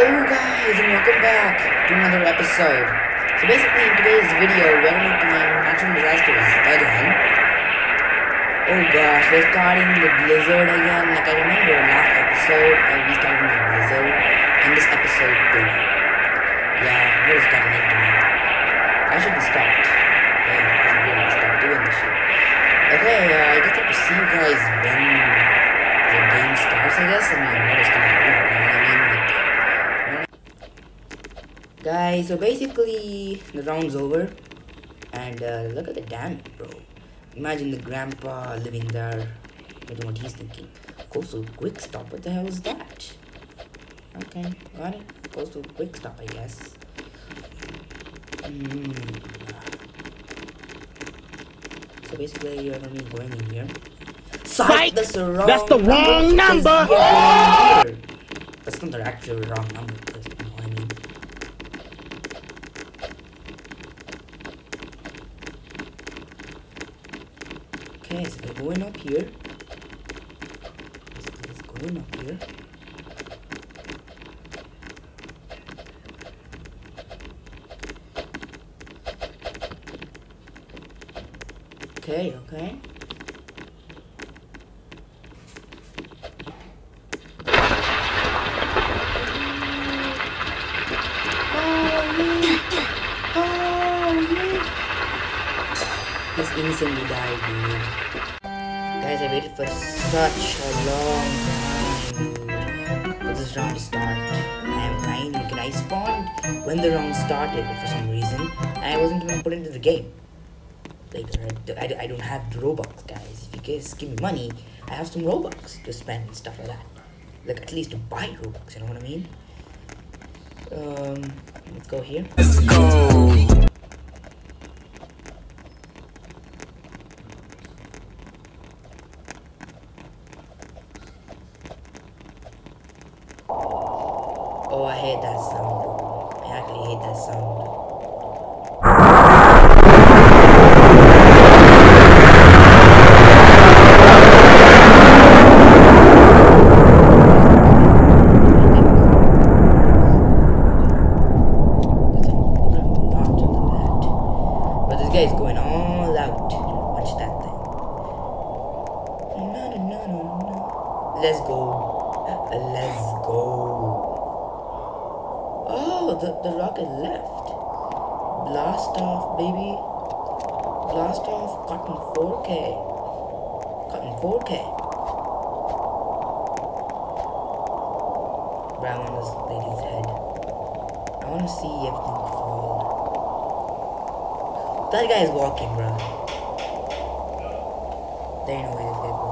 Hello guys and welcome back to another episode. So basically in today's video we're going to be playing natural disasters again. Oh gosh, we're starting the blizzard again. Like I remember last episode uh, we started the blizzard and this episode too. Yeah, what is gotten into me? I should be stopped. Yeah, I should really stop doing this shit. Okay, uh, I guess I to see you guys when the game starts I guess. I mean what is gonna happen, you know what I mean? Guys, so basically the round's over, and uh, look at the damage, bro. Imagine the grandpa living there. I don't know what he's thinking. Coastal quick stop. What the hell is that? Okay, got it. Coastal quick stop, I guess. Mm. So basically, you're gonna be going in here. Psych! That's the wrong That's the wrong number! here. That's not the actual wrong number. Because you know what I mean. We're going up here. It's going up here. Okay, okay. Instantly died, dude. Guys, I waited for such a long time, for this round to start. I am nine. Can I spawned when the round started for some reason, I wasn't even put into the game. Like, I, I, I don't have Robux, guys. If you guys give me money, I have some Robux to spend and stuff like that. Like, at least to buy Robux, you know what I mean? Um, let's go here. Let's go. Oh, I hate that sound. I actually hate that sound. But this guy is going all out. Watch that thing. No, no, no, no, no. Let's go. Let's go. Oh, the, the rocket left. Blast off, baby. Blast off, cotton 4K. Cotton 4K. Brown on this lady's head. I want to see everything fall. That guy is walking, bro. There ain't no way this guy's walking.